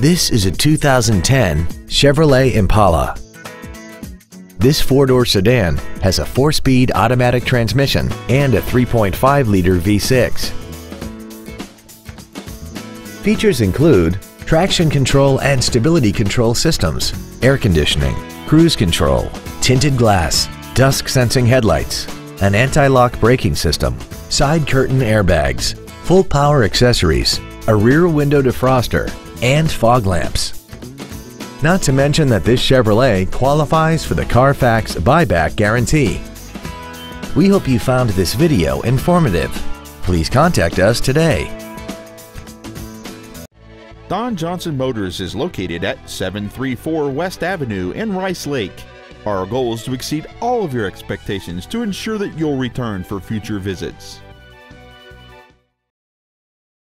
This is a 2010 Chevrolet Impala. This four-door sedan has a four-speed automatic transmission and a 3.5-liter V6. Features include traction control and stability control systems, air conditioning, cruise control, tinted glass, dusk sensing headlights, an anti-lock braking system, side curtain airbags, full power accessories, a rear window defroster, and fog lamps. Not to mention that this Chevrolet qualifies for the Carfax buyback guarantee. We hope you found this video informative. Please contact us today. Don Johnson Motors is located at 734 West Avenue in Rice Lake. Our goal is to exceed all of your expectations to ensure that you'll return for future visits.